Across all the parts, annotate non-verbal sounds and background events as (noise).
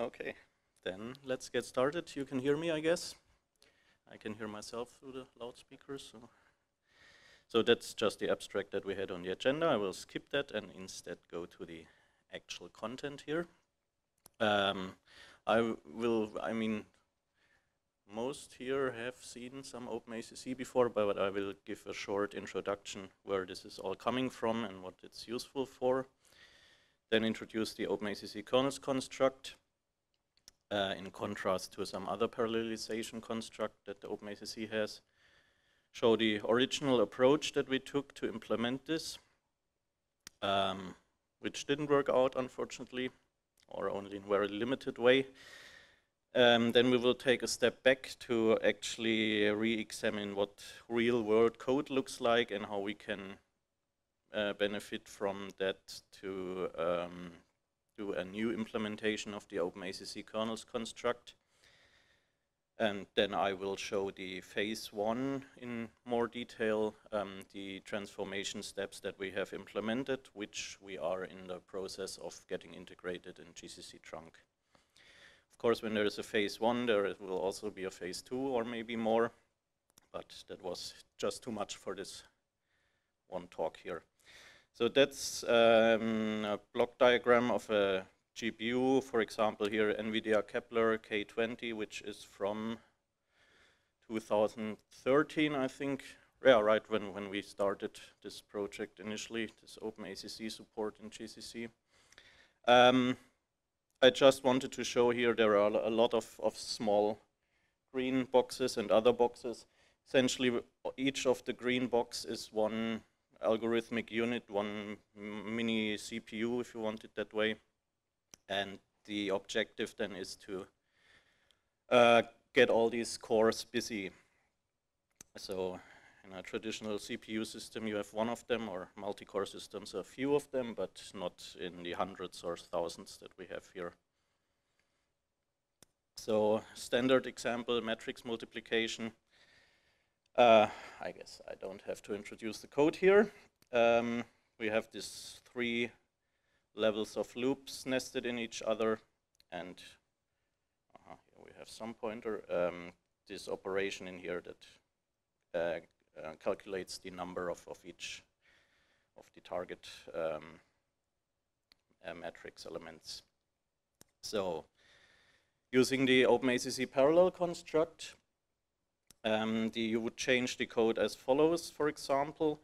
Okay, then let's get started. You can hear me, I guess. I can hear myself through the loudspeakers. So, so that's just the abstract that we had on the agenda. I will skip that and instead go to the actual content here. Um, I will, I mean, most here have seen some OpenACC before, but I will give a short introduction where this is all coming from and what it's useful for. Then introduce the OpenACC kernels construct uh, in contrast to some other parallelization construct that the OpenACC has. Show the original approach that we took to implement this, um, which didn't work out, unfortunately, or only in a very limited way. Um, then we will take a step back to actually re-examine what real-world code looks like and how we can uh, benefit from that to um, do a new implementation of the OpenACC kernels construct. And then I will show the phase one in more detail, um, the transformation steps that we have implemented, which we are in the process of getting integrated in GCC trunk. Of course, when there is a phase one, there will also be a phase two or maybe more, but that was just too much for this one talk here. So that's um, a block diagram of a GPU, for example, here NVIDIA Kepler K20, which is from 2013, I think. Yeah, right when, when we started this project initially, this OpenACC support in GCC. Um, I just wanted to show here there are a lot of, of small green boxes and other boxes. Essentially, each of the green box is one algorithmic unit, one mini CPU, if you want it that way. And the objective then is to uh, get all these cores busy. So in a traditional CPU system, you have one of them, or multi-core systems, a few of them, but not in the hundreds or thousands that we have here. So standard example, matrix multiplication. Uh, I guess I don't have to introduce the code here. Um, we have these three levels of loops nested in each other, and uh, here we have some pointer. Um, this operation in here that uh, uh, calculates the number of, of each of the target um, uh, matrix elements. So using the OpenACC parallel construct, um, the, you would change the code as follows, for example.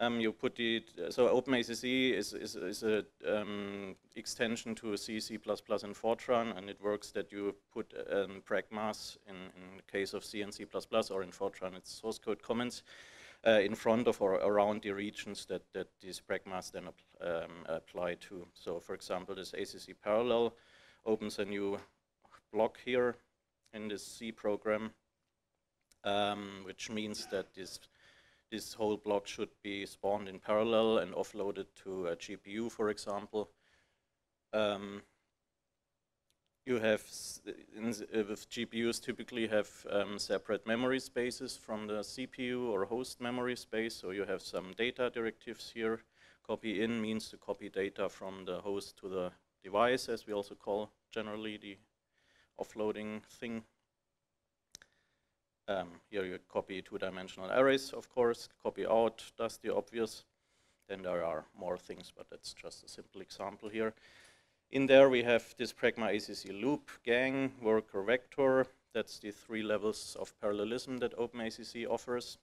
Um, you put the, so OpenACC is, is, is a um, extension to C, C++, and Fortran, and it works that you put um, pragmas, in, in the case of C and C++, or in Fortran it's source code comments, uh, in front of or around the regions that, that these pragmas then um, apply to. So for example, this ACC parallel opens a new block here in this C program, um, which means that this this whole block should be spawned in parallel and offloaded to a GPU, for example. Um, you have, uh, with GPUs typically have um, separate memory spaces from the CPU or host memory space, so you have some data directives here. Copy in means to copy data from the host to the device, as we also call generally the offloading thing. Um, here you copy two-dimensional arrays, of course. Copy out does the obvious. Then there are more things, but that's just a simple example here. In there we have this Pragma ACC loop, gang, worker, vector. That's the three levels of parallelism that OpenACC offers.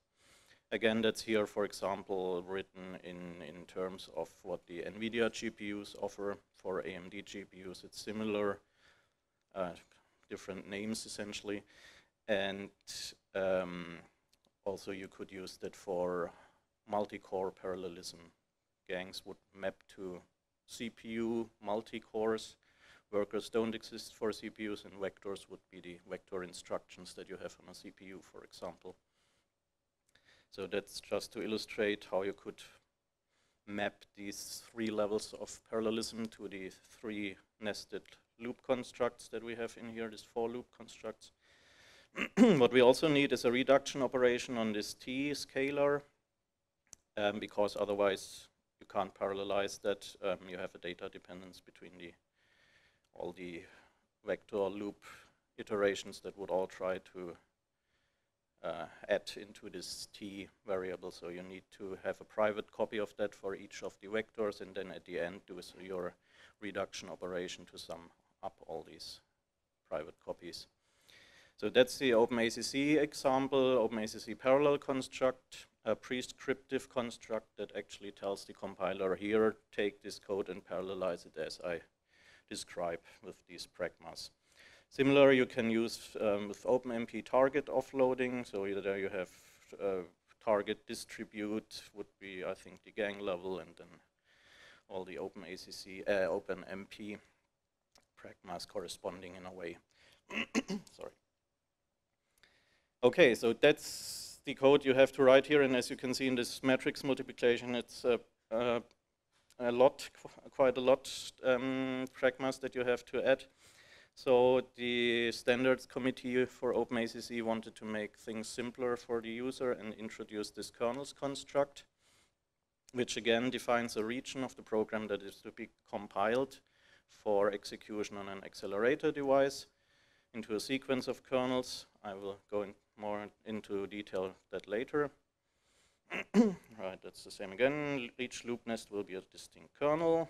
Again, that's here, for example, written in, in terms of what the NVIDIA GPUs offer. For AMD GPUs, it's similar, uh, different names essentially. And um, also you could use that for multi-core parallelism. Gangs would map to CPU multi-cores. Workers don't exist for CPUs and vectors would be the vector instructions that you have on a CPU, for example. So that's just to illustrate how you could map these three levels of parallelism to the three nested loop constructs that we have in here, these for loop constructs. (clears throat) what we also need is a reduction operation on this t scalar, um, because otherwise you can't parallelize that. Um, you have a data dependence between the all the vector loop iterations that would all try to uh, add into this t variable. So you need to have a private copy of that for each of the vectors, and then at the end do your reduction operation to sum up all these private copies. So that's the OpenACC example, OpenACC parallel construct, a prescriptive construct that actually tells the compiler here, take this code and parallelize it as I describe with these pragmas. Similar, you can use um, with OpenMP target offloading. So there you have uh, target distribute would be, I think, the gang level, and then all the OpenACC, uh, OpenMP pragmas corresponding in a way. (clears throat) Okay, so that's the code you have to write here, and as you can see in this matrix multiplication, it's uh, uh, a lot, qu quite a lot um, pragmas that you have to add. So the standards committee for OpenACC wanted to make things simpler for the user and introduce this kernels construct, which again defines a region of the program that is to be compiled for execution on an accelerator device into a sequence of kernels. I will go in more into detail that later. (clears throat) right, that's the same again. Each loop nest will be a distinct kernel.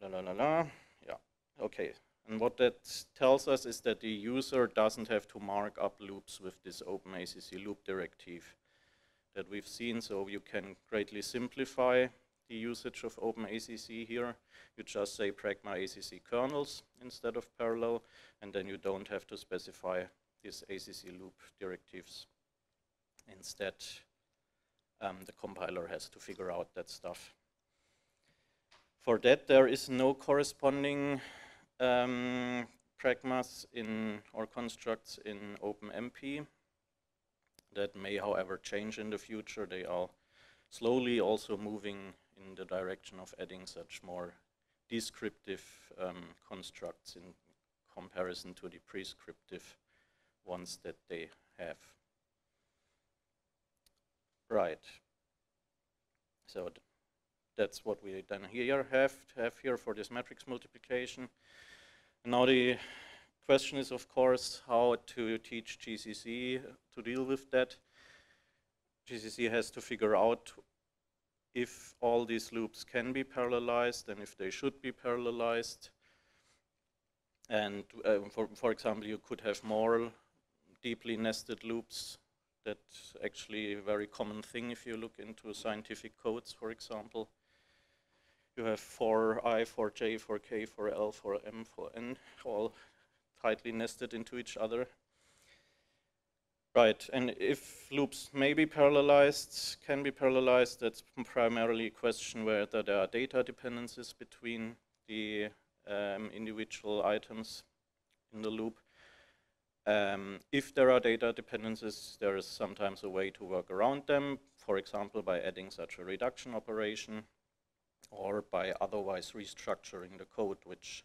La la la la. Yeah, okay, and what that tells us is that the user doesn't have to mark up loops with this OpenACC loop directive that we've seen, so you can greatly simplify the usage of OpenACC here. You just say pragma ACC kernels instead of parallel, and then you don't have to specify these ACC loop directives. Instead, um, the compiler has to figure out that stuff. For that, there is no corresponding um, pragmas in or constructs in OpenMP that may, however, change in the future. They are slowly also moving in the direction of adding such more descriptive um, constructs in comparison to the prescriptive ones that they have. Right. So that's what we then here have, have here for this matrix multiplication. And now the question is, of course, how to teach GCC to deal with that. GCC has to figure out if all these loops can be parallelized and if they should be parallelized. And uh, for, for example, you could have more deeply nested loops. That's actually a very common thing if you look into scientific codes, for example you have for i, for j, for k, for l, for m, for n, all tightly nested into each other. Right, and if loops may be parallelized, can be parallelized, that's primarily a question whether there are data dependencies between the um, individual items in the loop. Um, if there are data dependencies, there is sometimes a way to work around them, for example, by adding such a reduction operation or by otherwise restructuring the code, which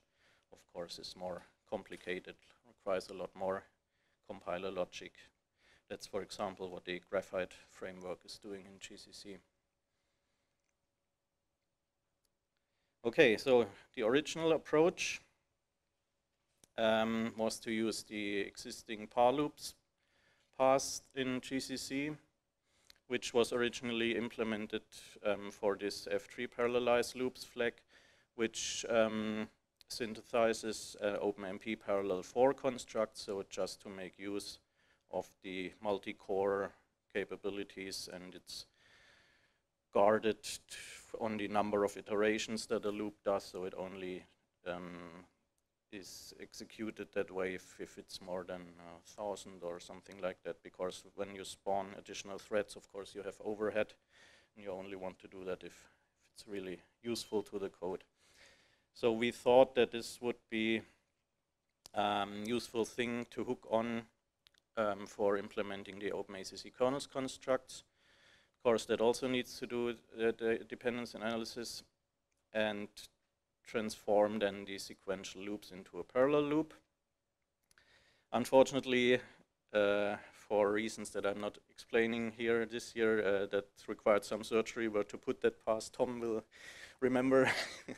of course is more complicated, requires a lot more compiler logic. That's, for example, what the Graphite framework is doing in GCC. Okay, so the original approach um, was to use the existing par loops passed in GCC which was originally implemented um, for this ftree parallelized loops flag, which um, synthesizes uh, OpenMP parallel for construct, so just to make use of the multi-core capabilities and it's guarded on the number of iterations that a loop does, so it only um, is executed that way if, if it's more than a thousand or something like that because when you spawn additional threads of course you have overhead and you only want to do that if, if it's really useful to the code. So we thought that this would be a um, useful thing to hook on um, for implementing the OpenACC kernels constructs. Of course that also needs to do the dependency analysis and transform then the sequential loops into a parallel loop. Unfortunately, uh, for reasons that I'm not explaining here this year, uh, that required some surgery where to put that past Tom will remember. (laughs)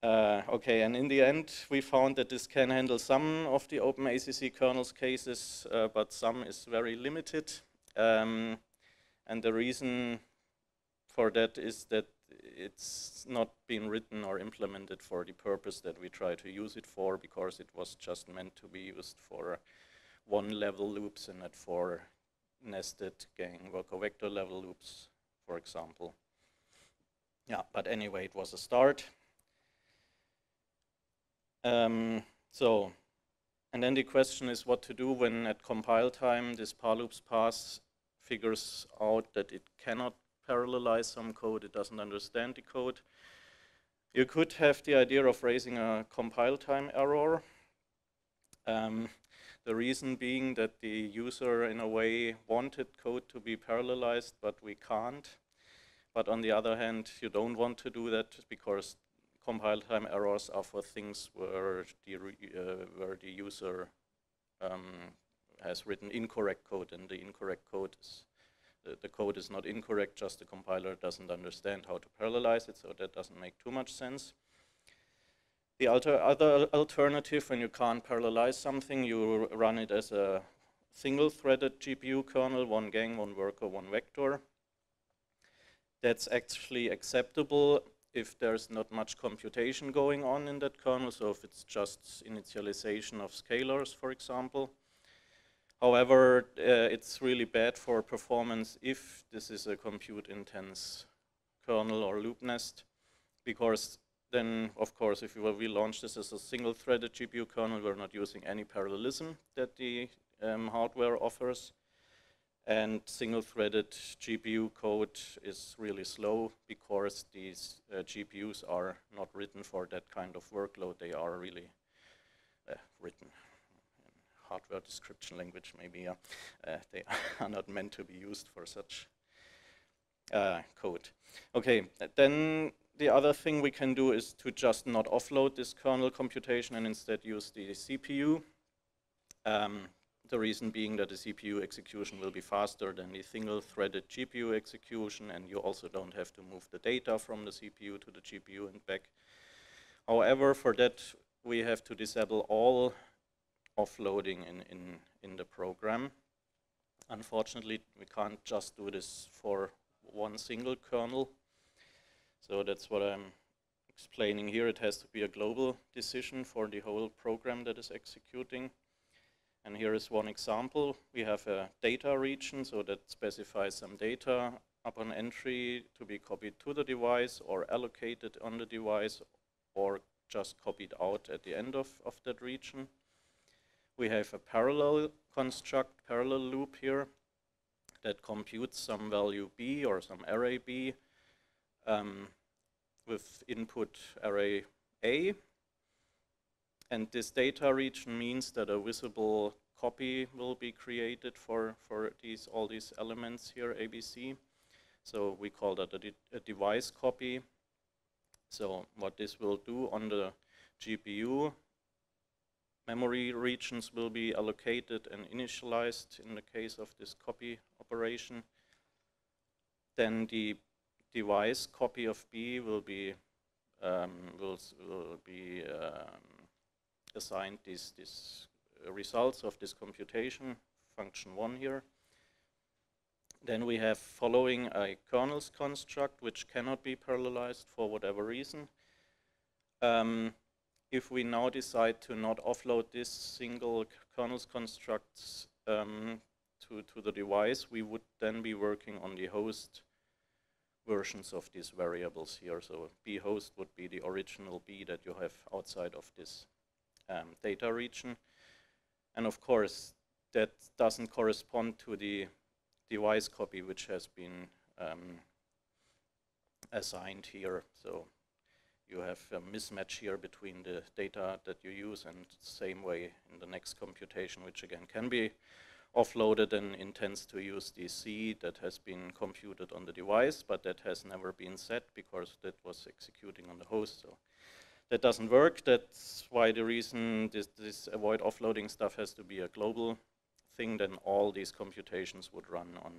Uh, okay, and in the end, we found that this can handle some of the OpenACC kernels cases, uh, but some is very limited. Um, and the reason for that is that it's not been written or implemented for the purpose that we try to use it for because it was just meant to be used for one level loops and not for nested gang worker vector level loops, for example. Yeah, but anyway, it was a start. Um, so, and then the question is what to do when at compile time this par loops pass figures out that it cannot parallelize some code, it doesn't understand the code. You could have the idea of raising a compile time error. Um, the reason being that the user, in a way, wanted code to be parallelized, but we can't. But on the other hand, you don't want to do that because compile time errors are for things where the, uh, where the user um, has written incorrect code and the incorrect code is the, the, code is not incorrect, just the compiler doesn't understand how to parallelize it, so that doesn't make too much sense. The alter, other alternative, when you can't parallelize something, you run it as a single-threaded GPU kernel, one gang, one worker, one vector. That's actually acceptable if there's not much computation going on in that kernel, so if it's just initialization of scalars, for example. However, uh, it's really bad for performance if this is a compute-intense kernel or loop nest, because then, of course, if we launch this as a single-threaded GPU kernel, we're not using any parallelism that the um, hardware offers. And single-threaded GPU code is really slow because these uh, GPUs are not written for that kind of workload. They are really uh, written hardware description language, maybe. Uh, they (laughs) are not meant to be used for such uh, code. Okay, then the other thing we can do is to just not offload this kernel computation and instead use the CPU. Um, the reason being that the CPU execution will be faster than the single-threaded GPU execution, and you also don't have to move the data from the CPU to the GPU and back. However, for that, we have to disable all offloading in, in, in the program. Unfortunately, we can't just do this for one single kernel. So that's what I'm explaining here. It has to be a global decision for the whole program that is executing. And here is one example. We have a data region, so that specifies some data upon entry to be copied to the device or allocated on the device or just copied out at the end of, of that region. We have a parallel construct, parallel loop here that computes some value b or some array b um, with input array A. And this data region means that a visible copy will be created for, for these all these elements here, ABC. So we call that a, de a device copy. So what this will do on the GPU, memory regions will be allocated and initialized in the case of this copy operation. Then the device copy of B will be um, will will be um, assigned these these results of this computation function one here. Then we have following a kernels construct which cannot be parallelized for whatever reason. Um, if we now decide to not offload this single kernels constructs um, to, to the device, we would then be working on the host versions of these variables here. So b host would be the original b that you have outside of this um, data region. And of course, that doesn't correspond to the device copy which has been um, assigned here. So you have a mismatch here between the data that you use and same way in the next computation, which again can be offloaded and intends to use the C that has been computed on the device, but that has never been set because that was executing on the host. So that doesn't work. That's why the reason this, this avoid offloading stuff has to be a global thing. Then all these computations would run on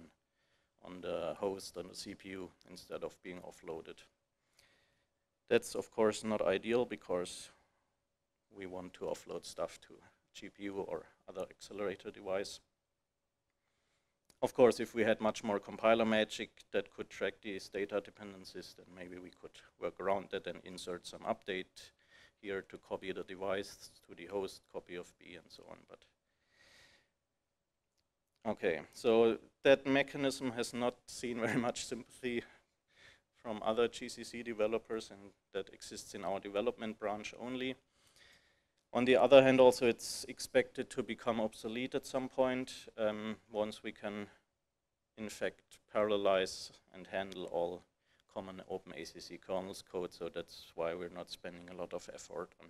on the host on the CPU instead of being offloaded. That's of course not ideal because we want to offload stuff to GPU or other accelerator device. Of course, if we had much more compiler magic that could track these data dependencies, then maybe we could work around that and insert some update here to copy the device to the host copy of B and so on. But okay, so that mechanism has not seen (laughs) very much sympathy from other GCC developers and that exists in our development branch only. On the other hand, also it's expected to become obsolete at some point um, once we can, in fact, parallelize and handle all common OpenACC kernels code. So that's why we're not spending a lot of effort on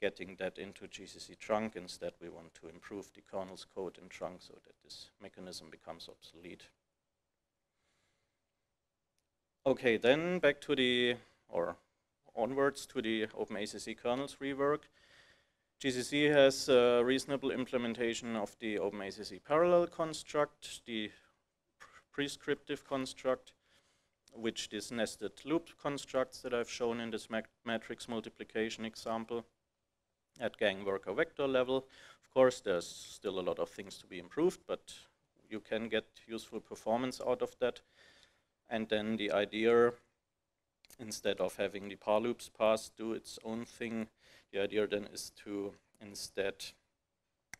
getting that into GCC trunk. Instead, we want to improve the kernels code in trunk so that this mechanism becomes obsolete. Okay, then back to the, or onwards to the OpenACC kernels rework. GCC has a reasonable implementation of the OpenACC parallel construct, the prescriptive construct, which this nested loop constructs that I've shown in this matrix multiplication example at gang worker vector level. Of course, there's still a lot of things to be improved, but you can get useful performance out of that. And then the idea instead of having the par loops pass do its own thing, the idea then is to instead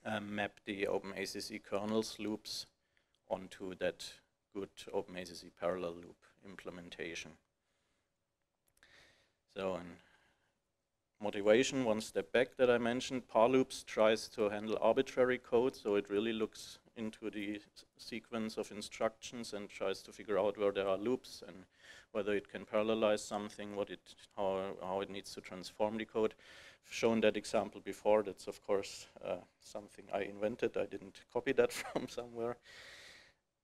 um, map the OpenACC kernels loops onto that good OpenACC parallel loop implementation. So in motivation, one step back that I mentioned, par loops tries to handle arbitrary code, so it really looks into the sequence of instructions and tries to figure out where there are loops and whether it can parallelize something, what it, how, how it needs to transform the code. I've shown that example before. That's, of course, uh, something I invented. I didn't copy that (laughs) from somewhere.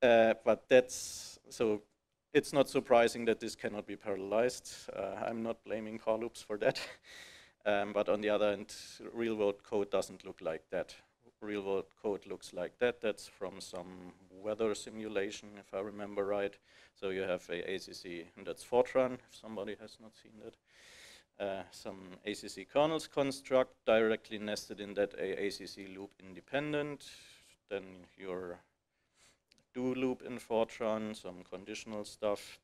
Uh, but that's, so it's not surprising that this cannot be parallelized. Uh, I'm not blaming parloops for that. (laughs) um, but on the other hand, real world code doesn't look like that. Real world code looks like that. That's from some weather simulation, if I remember right. So you have a ACC, and that's Fortran, if somebody has not seen that. Uh, some ACC kernels construct directly nested in that ACC loop independent. Then your do loop in Fortran, some conditional stuff.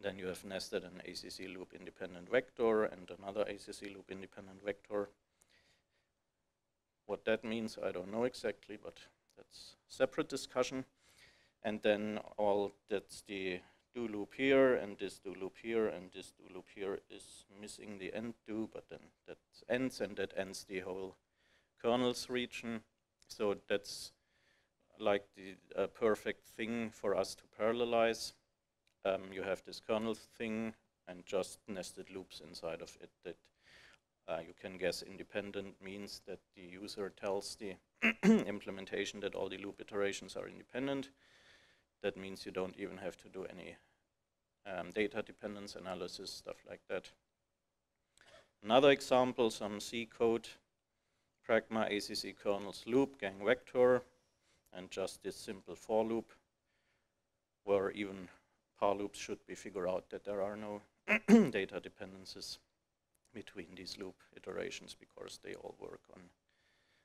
Then you have nested an ACC loop independent vector and another ACC loop independent vector. What that means, I don't know exactly, but that's separate discussion. And then all that's the do loop here and this do loop here and this do loop here is missing the end do, but then that ends and that ends the whole kernels region. So that's like the uh, perfect thing for us to parallelize. Um, you have this kernel thing and just nested loops inside of it that uh, you can guess independent means that the user tells the (clears throat) implementation that all the loop iterations are independent. That means you don't even have to do any um, data dependence analysis, stuff like that. Another example, some C code, pragma ACC kernels loop, gang vector, and just this simple for loop, where even par loops should be figure out that there are no (clears throat) data dependencies between these loop iterations because they all work on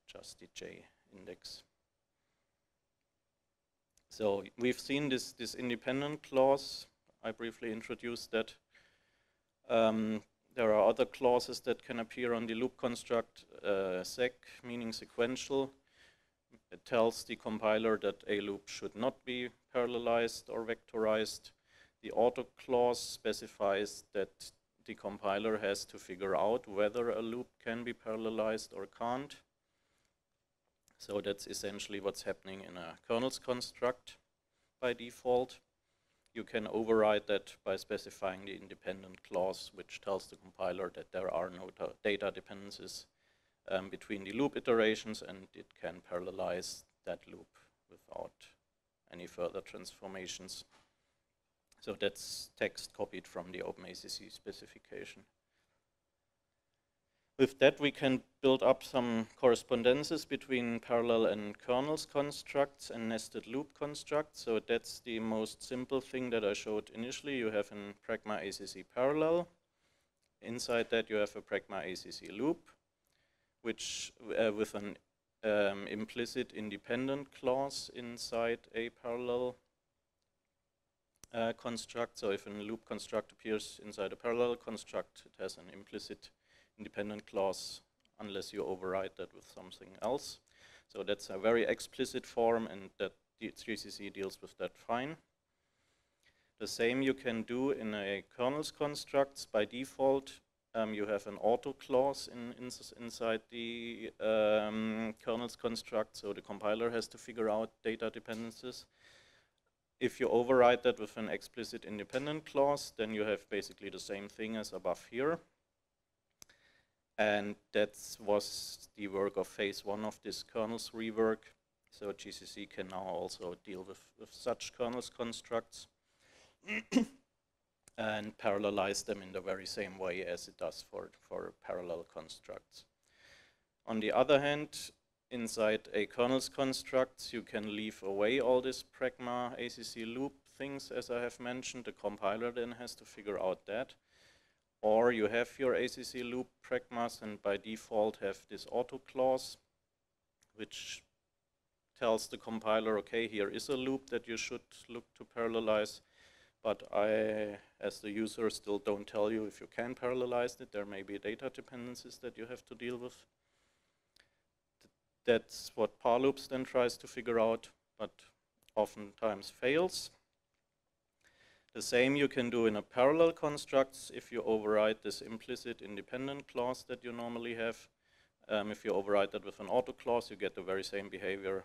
just the J index. So we've seen this, this independent clause. I briefly introduced that. Um, there are other clauses that can appear on the loop construct, uh, seq, meaning sequential. It tells the compiler that a loop should not be parallelized or vectorized. The auto clause specifies that the compiler has to figure out whether a loop can be parallelized or can't. So that's essentially what's happening in a kernels construct by default. You can override that by specifying the independent clause, which tells the compiler that there are no data dependencies um, between the loop iterations, and it can parallelize that loop without any further transformations. So that's text copied from the OpenACC specification. With that, we can build up some correspondences between parallel and kernels constructs and nested loop constructs. So that's the most simple thing that I showed initially. You have in Pragma ACC parallel. inside that you have a pragma ACC loop, which uh, with an um, implicit independent clause inside a parallel uh, construct. So if a loop construct appears inside a parallel construct, it has an implicit independent clause unless you override that with something else. So that's a very explicit form and that GCC deals with that fine. The same you can do in a kernel's constructs. By default, um, you have an auto clause in, in inside the um, kernel's construct, so the compiler has to figure out data dependencies. If you override that with an explicit independent clause, then you have basically the same thing as above here. And that was the work of phase one of this kernel's rework. So GCC can now also deal with, with such kernel's constructs (coughs) and parallelize them in the very same way as it does for, for parallel constructs. On the other hand, inside a kernel's constructs, you can leave away all this pragma ACC loop things, as I have mentioned. The compiler then has to figure out that. Or you have your ACC loop pragmas and by default have this auto clause, which tells the compiler, okay, here is a loop that you should look to parallelize, but I, as the user, still don't tell you if you can parallelize it. There may be data dependencies that you have to deal with. That's what parloops then tries to figure out, but oftentimes fails. The same you can do in a parallel constructs if you override this implicit independent clause that you normally have. Um, if you override that with an auto clause, you get the very same behavior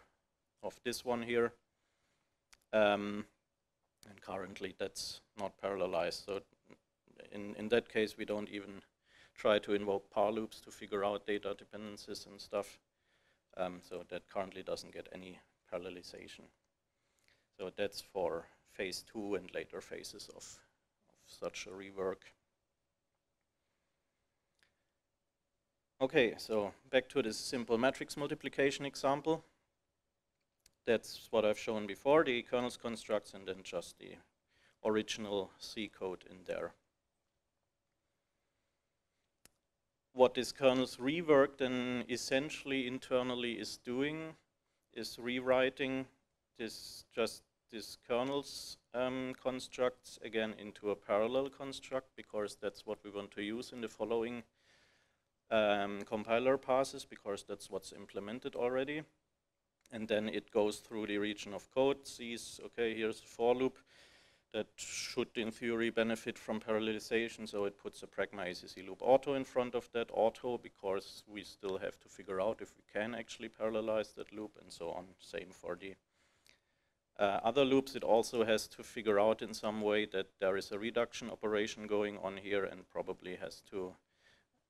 of this one here. Um, and currently that's not parallelized. So in, in that case, we don't even try to invoke par loops to figure out data dependencies and stuff. Um, so that currently doesn't get any parallelization. So that's for phase two and later phases of, of such a rework. Okay, so back to this simple matrix multiplication example. That's what I've shown before, the kernel's constructs and then just the original C code in there. What this kernel's rework then essentially internally is doing is rewriting this just this kernel's um, constructs again into a parallel construct because that's what we want to use in the following um, compiler passes because that's what's implemented already. And then it goes through the region of code, sees, okay, here's a for loop that should in theory benefit from parallelization. So it puts a pragma ACC loop auto in front of that auto because we still have to figure out if we can actually parallelize that loop and so on. Same for the uh, other loops, it also has to figure out in some way that there is a reduction operation going on here and probably has to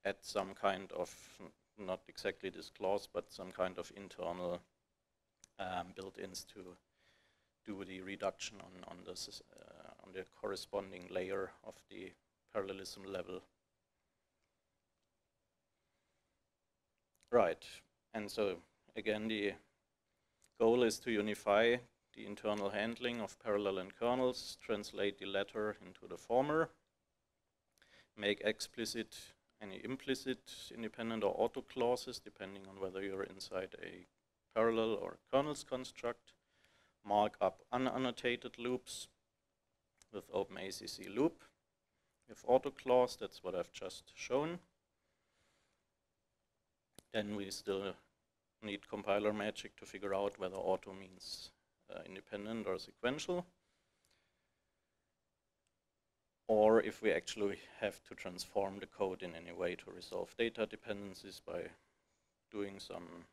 add some kind of, not exactly this clause, but some kind of internal um, built-ins to do the reduction on, on, this, uh, on the corresponding layer of the parallelism level. Right, and so again the goal is to unify the internal handling of parallel and kernels, translate the latter into the former, make explicit any implicit independent or auto clauses depending on whether you're inside a parallel or kernels construct, mark up unannotated loops with OpenACC loop. With auto clause, that's what I've just shown. Then we still need compiler magic to figure out whether auto means uh, independent or sequential, or if we actually have to transform the code in any way to resolve data dependencies by doing some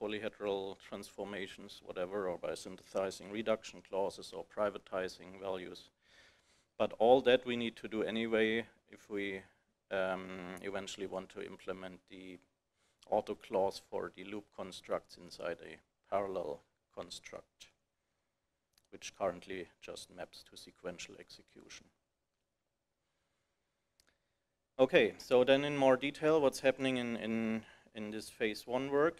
polyhedral transformations, whatever, or by synthesizing reduction clauses or privatizing values. But all that we need to do anyway if we um, eventually want to implement the auto clause for the loop constructs inside a parallel construct which currently just maps to sequential execution. Okay, so then in more detail, what's happening in, in, in this phase one work.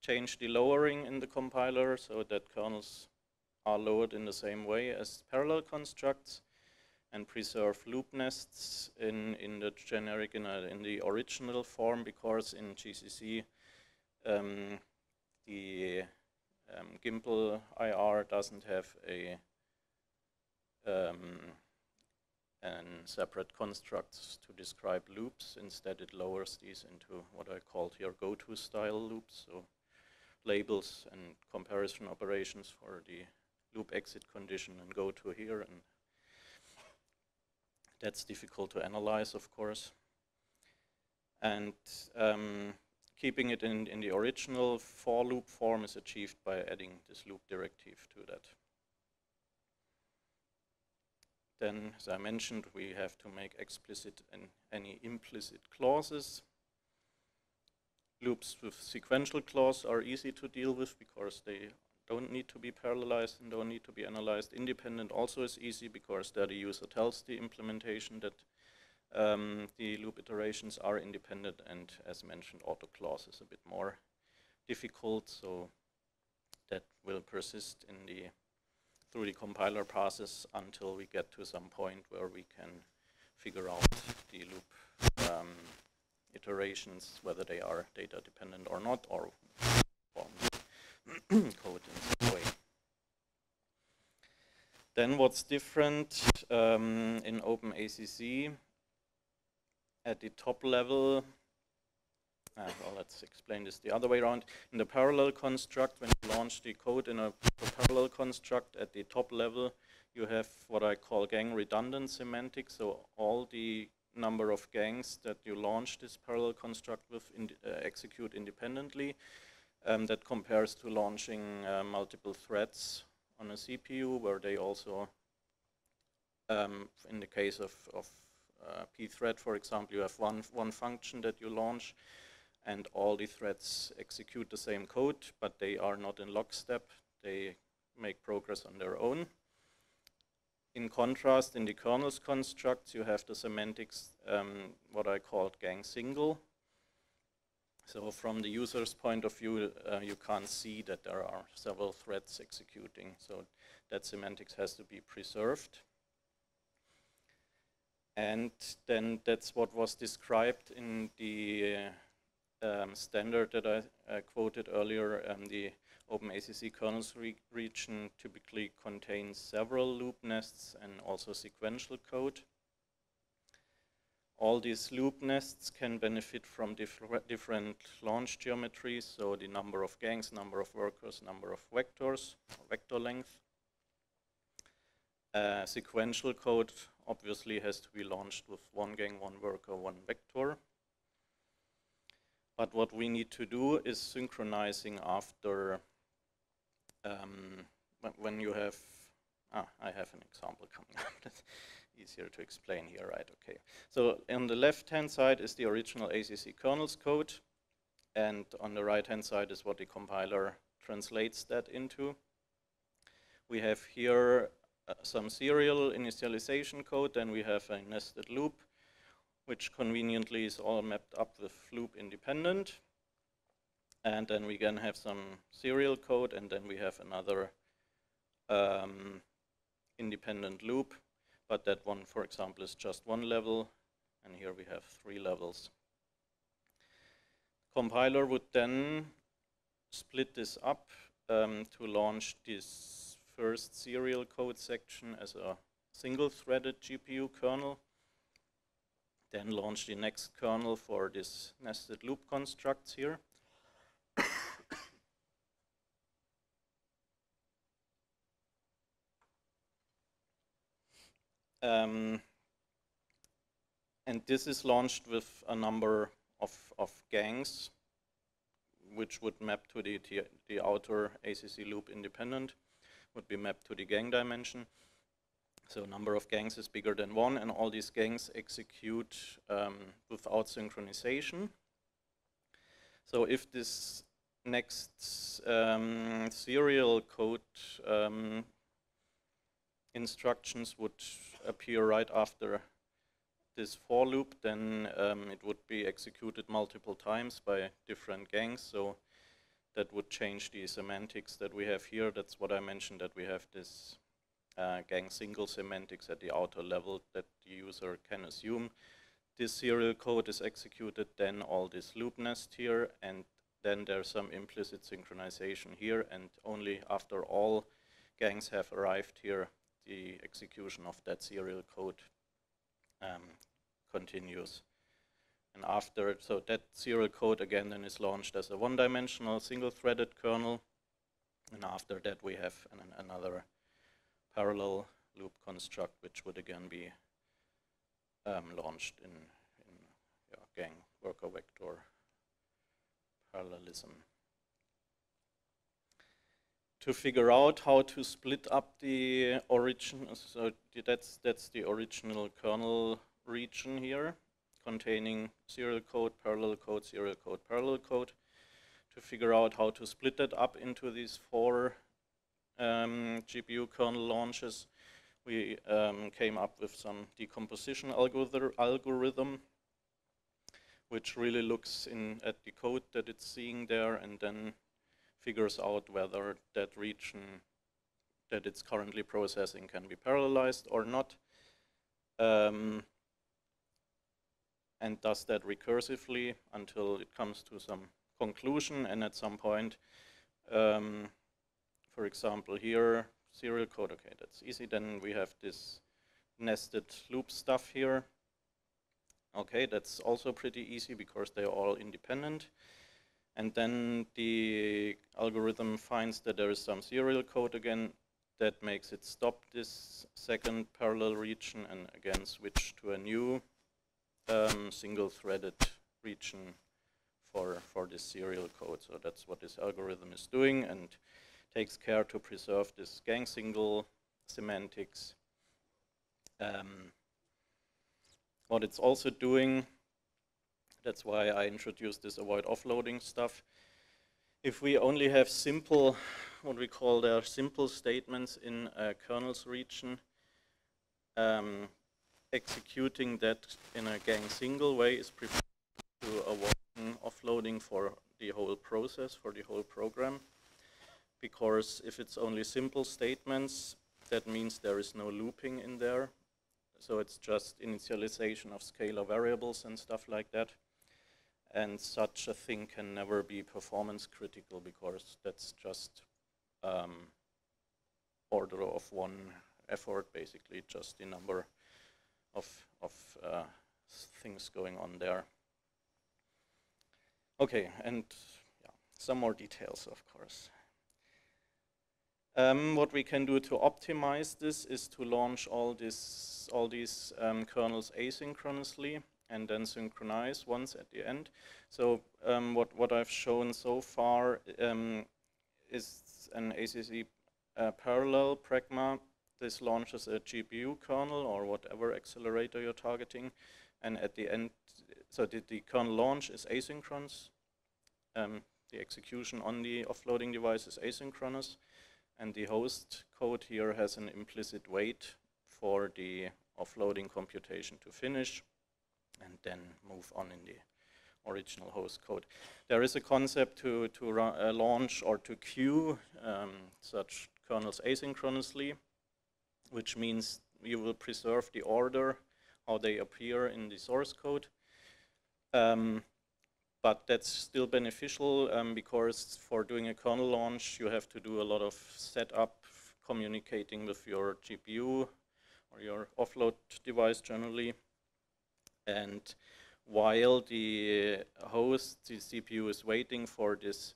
Change the lowering in the compiler so that kernels are lowered in the same way as parallel constructs. and preserve loop nests in, in the generic, in, a, in the original form, because in GCC, um, the um, GIMPLE IR doesn't have a um, separate constructs to describe loops. Instead, it lowers these into what I called here go-to style loops, so labels and comparison operations for the loop exit condition and go to here, and that's difficult to analyze, of course. And um, keeping it in, in the original for loop form is achieved by adding this loop directive to that. Then, as I mentioned, we have to make explicit and any implicit clauses. Loops with sequential clause are easy to deal with because they don't need to be parallelized and don't need to be analyzed. Independent also is easy because there the user tells the implementation that um, the loop iterations are independent and as mentioned auto clause is a bit more difficult so that will persist in the through the compiler process until we get to some point where we can figure out the loop um, iterations, whether they are data dependent or not, or form (clears throat) code in some way. Then what's different um, in OpenACC at the top level, uh, well, let's explain this the other way around. In the parallel construct, when you launch the code in a parallel construct at the top level, you have what I call gang redundant semantics. So all the number of gangs that you launch this parallel construct with in, uh, execute independently. Um, that compares to launching uh, multiple threads on a CPU, where they also, um, in the case of, of uh, pthread, for example, you have one, one function that you launch, and all the threads execute the same code, but they are not in lockstep. They make progress on their own. In contrast, in the kernel's constructs, you have the semantics, um, what I called gang single. So from the user's point of view, uh, you can't see that there are several threads executing. So that semantics has to be preserved. And then that's what was described in the uh, standard that I uh, quoted earlier, um, the OpenACC kernels re region typically contains several loop nests and also sequential code. All these loop nests can benefit from diff different launch geometries, so the number of gangs, number of workers, number of vectors, vector length. Uh, sequential code obviously has to be launched with one gang, one worker, one vector. But what we need to do is synchronizing after um, when you have, ah, I have an example coming up (laughs) that's easier to explain here, right, okay. So on the left-hand side is the original ACC kernels code, and on the right-hand side is what the compiler translates that into. We have here uh, some serial initialization code, then we have a nested loop, which conveniently is all mapped up with loop independent. And then we again have some serial code, and then we have another um, independent loop. But that one, for example, is just one level, and here we have three levels. Compiler would then split this up um, to launch this first serial code section as a single-threaded GPU kernel then launch the next kernel for this nested loop constructs here. um, and this is launched with a number of, of gangs, which would map to the, the outer ACC loop independent, would be mapped to the gang dimension. So number of gangs is bigger than one, and all these gangs execute um, without synchronization. So if this next um, serial code um, instructions would appear right after this for loop, then um, it would be executed multiple times by different gangs. So that would change the semantics that we have here. That's what I mentioned, that we have this uh, gang single semantics at the outer level that the user can assume. This serial code is executed, then all this loop nest here, and then there's some implicit synchronization here, and only after all gangs have arrived here, the execution of that serial code um, continues. And after, so that serial code again then is launched as a one-dimensional single-threaded kernel. And after that we have an, another parallel loop construct, which would again be um, launched in, in yeah, gang worker vector parallelism. To figure out how to split up the origin, so that's, that's the original kernel region here containing serial code, parallel code, serial code, parallel code to figure out how to split that up into these four um, GPU kernel launches. We um, came up with some decomposition algorithm which really looks in at the code that it's seeing there and then figures out whether that region that it's currently processing can be parallelized or not. Um, and does that recursively until it comes to some conclusion and at some point, um, for example here, serial code, okay, that's easy. Then we have this nested loop stuff here. Okay, that's also pretty easy because they're all independent. And then the algorithm finds that there is some serial code again that makes it stop this second parallel region and again switch to a new um, single-threaded region for, for this serial code. So that's what this algorithm is doing and takes care to preserve this gang single semantics. Um, what it's also doing, that's why I introduced this avoid offloading stuff. If we only have simple, what we call their simple statements in a kernel's region, um, executing that in a gang single way is preferred to avoid offloading for the whole process, for the whole program. Because if it's only simple statements, that means there is no looping in there. So it's just initialization of scalar variables and stuff like that. And such a thing can never be performance critical because that's just um, order of one effort, basically just the number of, of uh, things going on there. Okay, and yeah, some more details, of course. Um, what we can do to optimize this is to launch all this, all these um, kernels asynchronously and then synchronize once at the end. So um, what what I've shown so far um, is an ACC uh, parallel pragma this launches a GPU kernel or whatever accelerator you're targeting. And at the end, so the, the kernel launch is asynchronous. Um, the execution on the offloading device is asynchronous. And the host code here has an implicit wait for the offloading computation to finish and then move on in the original host code. There is a concept to, to uh, launch or to queue um, such kernels asynchronously which means you will preserve the order, how they appear in the source code. Um, but that's still beneficial um, because for doing a kernel launch, you have to do a lot of setup, communicating with your GPU or your offload device generally. And while the host, the CPU is waiting for this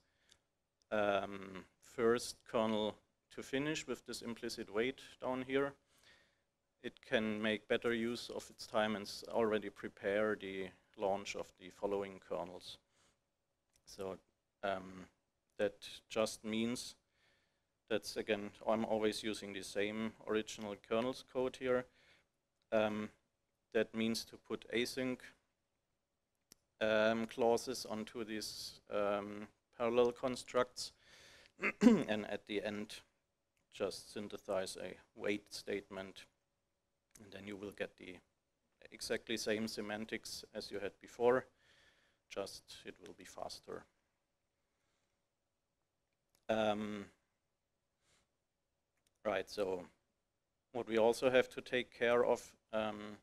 um, first kernel to finish with this implicit wait down here, it can make better use of its time and already prepare the launch of the following kernels. So um, that just means that's again, I'm always using the same original kernels code here. Um, that means to put async um, clauses onto these um, parallel constructs (clears throat) and at the end just synthesize a wait statement and then you will get the exactly same semantics as you had before, just it will be faster. Um, right, so what we also have to take care of, um,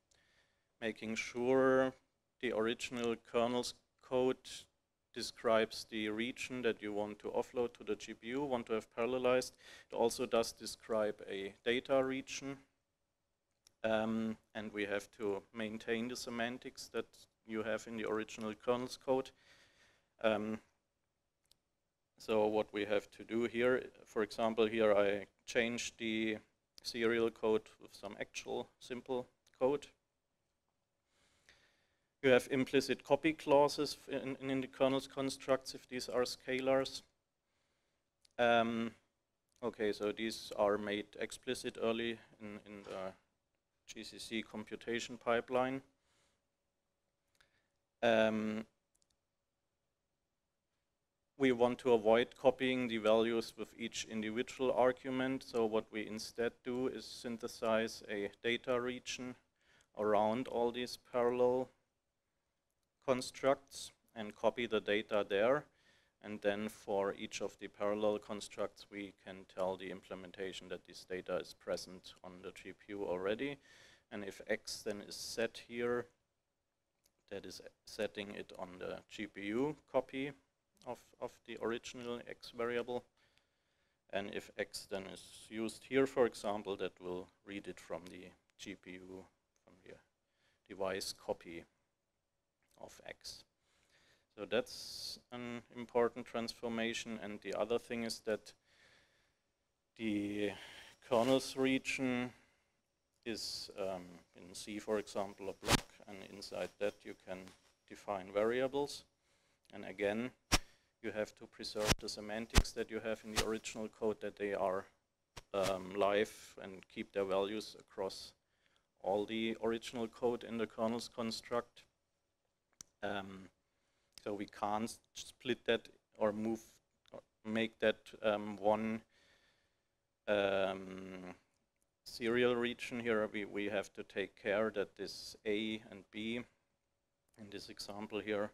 making sure the original kernel's code describes the region that you want to offload to the GPU, want to have parallelized. It also does describe a data region. Um, and we have to maintain the semantics that you have in the original kernel's code. Um, so what we have to do here, for example, here I changed the serial code with some actual simple code. You have implicit copy clauses in, in the kernel's constructs if these are scalars. Um, okay, so these are made explicit early in, in the GCC computation pipeline. Um, we want to avoid copying the values with each individual argument. So what we instead do is synthesize a data region around all these parallel constructs and copy the data there. And then for each of the parallel constructs, we can tell the implementation that this data is present on the GPU already. And if X then is set here, that is setting it on the GPU copy of, of the original X variable. And if X then is used here, for example, that will read it from the GPU, from the device copy of x. So that's an important transformation. And the other thing is that the kernel's region is um, in C, for example, a block, and inside that you can define variables. And again, you have to preserve the semantics that you have in the original code, that they are um, live and keep their values across all the original code in the kernel's construct. Um, so we can't split that or move, or make that um, one um, serial region here. We, we have to take care that this A and B in this example here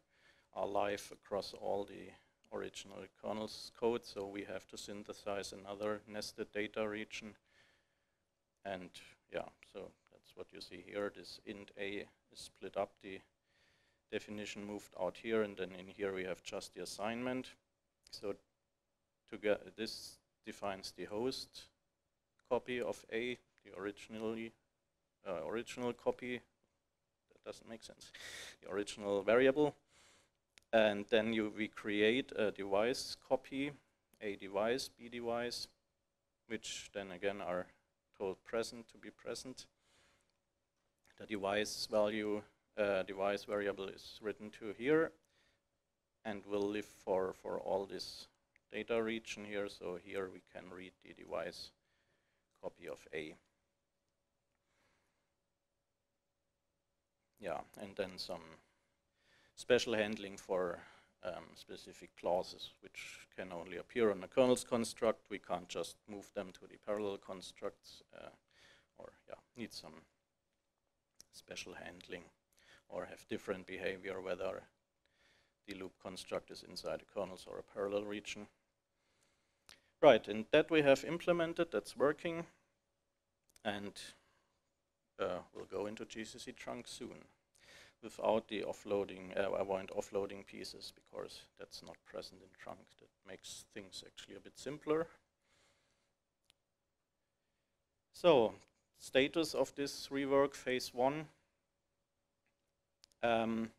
are live across all the original kernel's code. So we have to synthesize another nested data region. And yeah, so that's what you see here. This int A is split up the definition moved out here, and then in here we have just the assignment. So to get this defines the host copy of A, the originally uh, original copy. That doesn't make sense. The original variable, and then you we create a device copy, A device, B device, which then again are told present to be present. The device value device variable is written to here and will live for, for all this data region here. So here we can read the device copy of A. Yeah, and then some special handling for um, specific clauses which can only appear on the kernel's construct. We can't just move them to the parallel constructs uh, or yeah, need some special handling or have different behavior, whether the loop construct is inside a kernels or a parallel region. Right, and that we have implemented, that's working, and uh, we'll go into GCC trunk soon without the offloading, uh, I want offloading pieces because that's not present in trunk. That makes things actually a bit simpler. So, status of this rework phase one um,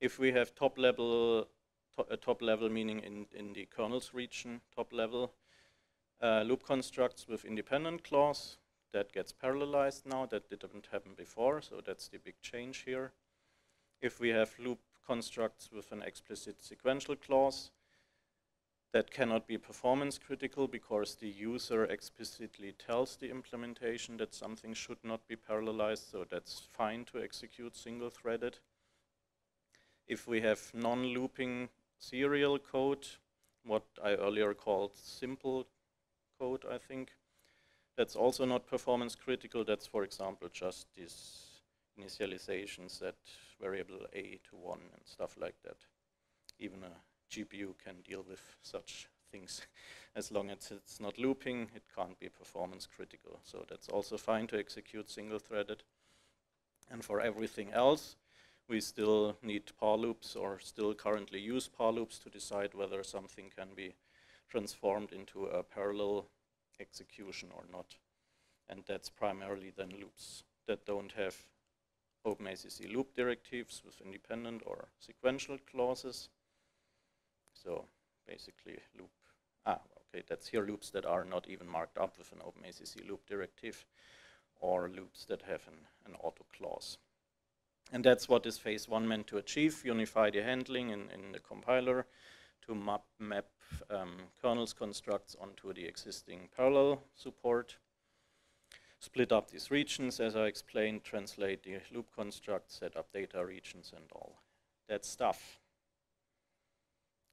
if we have top level, to, uh, top level meaning in, in the kernels region, top level, uh, loop constructs with independent clause, that gets parallelized now, that didn't happen before, so that's the big change here. If we have loop constructs with an explicit sequential clause, that cannot be performance critical because the user explicitly tells the implementation that something should not be parallelized, so that's fine to execute single threaded. If we have non-looping serial code, what I earlier called simple code, I think, that's also not performance critical. That's, for example, just this initialization set variable a to 1 and stuff like that. Even a GPU can deal with such things. (laughs) As long as it's not looping, it can't be performance critical. So that's also fine to execute single-threaded. And for everything else, we still need parloops or still currently use parloops to decide whether something can be transformed into a parallel execution or not. And that's primarily then loops that don't have OpenACC loop directives with independent or sequential clauses. So basically loop, ah, okay, that's here loops that are not even marked up with an OpenACC loop directive or loops that have an, an auto clause. And that's what is phase one meant to achieve, unify the handling in, in the compiler to map, map um, kernels constructs onto the existing parallel support split up these regions, as I explained, translate the loop constructs, set up data regions and all that stuff.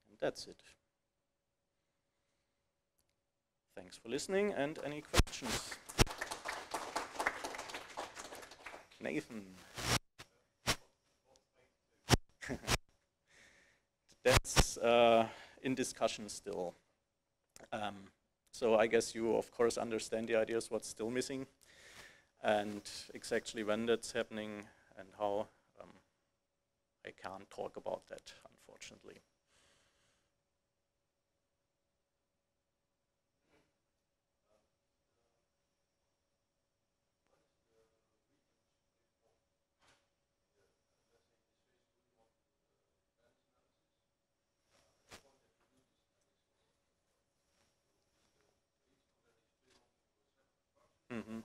And that's it. Thanks for listening and any questions? Nathan. That's uh, in discussion still. Um, so I guess you, of course, understand the ideas what's still missing and exactly when that's happening and how. Um, I can't talk about that, unfortunately. Mm-hmm.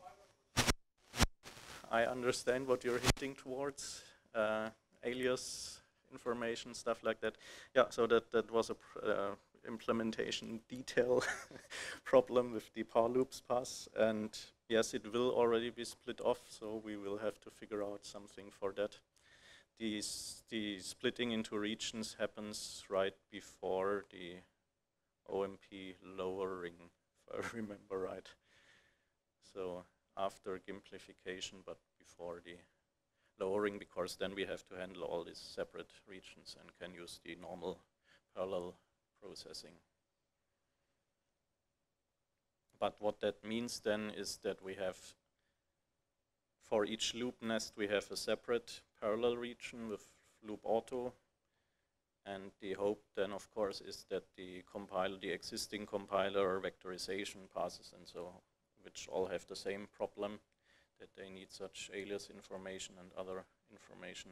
I understand what you're hinting towards, uh, alias information, stuff like that. Yeah, so that, that was a uh, implementation detail (laughs) problem with the parloops pass. And yes, it will already be split off, so we will have to figure out something for that. These, the splitting into regions happens right before the OMP lowering, (laughs) if I remember right. So after gimplification, but before the lowering, because then we have to handle all these separate regions and can use the normal parallel processing. But what that means then is that we have, for each loop nest, we have a separate parallel region with loop auto. And the hope then, of course, is that the compiler, the existing compiler vectorization passes and so which all have the same problem that they need such alias information and other information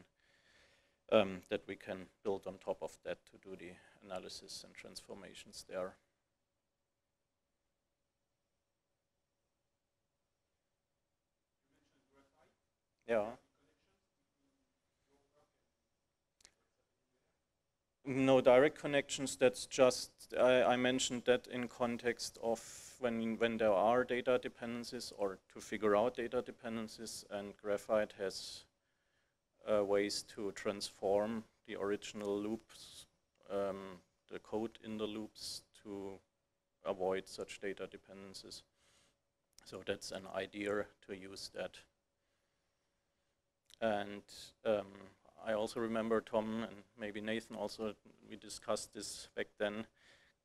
um, that we can build on top of that to do the analysis and transformations there. Yeah. No direct connections, that's just, I, I mentioned that in context of when, when there are data dependencies or to figure out data dependencies and Graphite has uh, ways to transform the original loops, um, the code in the loops to avoid such data dependencies. So that's an idea to use that. And um, I also remember Tom and maybe Nathan also, we discussed this back then,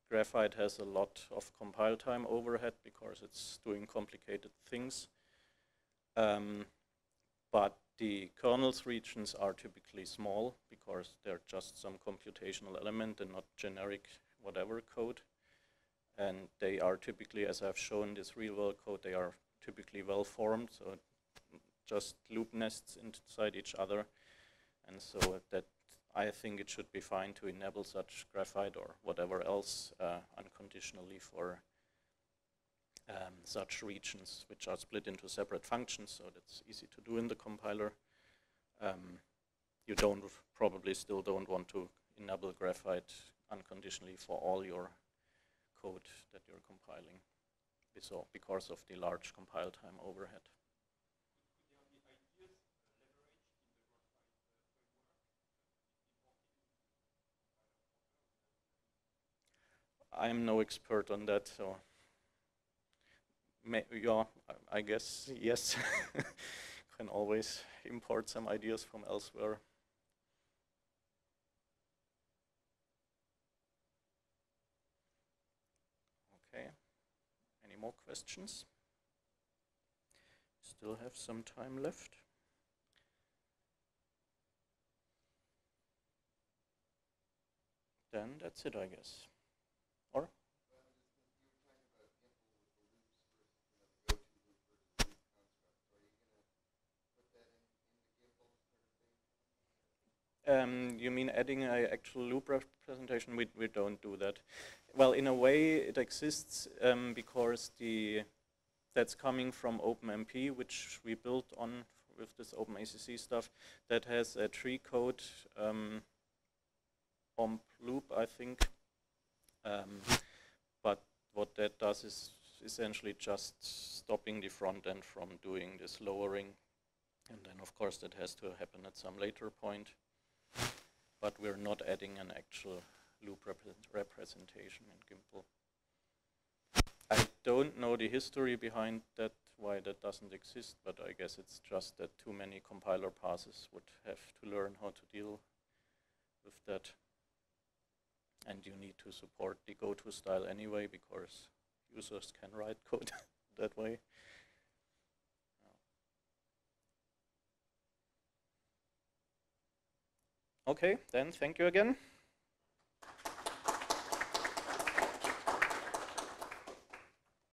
Graphite has a lot of compile time overhead because it's doing complicated things. Um, but the kernels regions are typically small because they're just some computational element and not generic whatever code. And they are typically, as I've shown this real world code, they are typically well formed, so just loop nests inside each other. And so that I think it should be fine to enable such graphite or whatever else uh, unconditionally for um, such regions which are split into separate functions, so that's easy to do in the compiler. Um, you don't probably still don't want to enable graphite unconditionally for all your code that you're compiling because of the large compile time overhead. I'm no expert on that, so May, yeah, I guess yes. (laughs) Can always import some ideas from elsewhere. Okay. Any more questions? Still have some time left. Then that's it, I guess. Or? Um, you mean adding an actual loop representation? We, we don't do that. Well, in a way, it exists um, because the that's coming from OpenMP, which we built on with this OpenACC stuff, that has a tree code um, omp loop, I think. Um, but what that does is essentially just stopping the front end from doing this lowering. And then, of course, that has to happen at some later point but we're not adding an actual loop represent representation in GIMPLE. I don't know the history behind that, why that doesn't exist, but I guess it's just that too many compiler passes would have to learn how to deal with that. And you need to support the go-to style anyway, because users can write code (laughs) that way. Okay, then thank you again.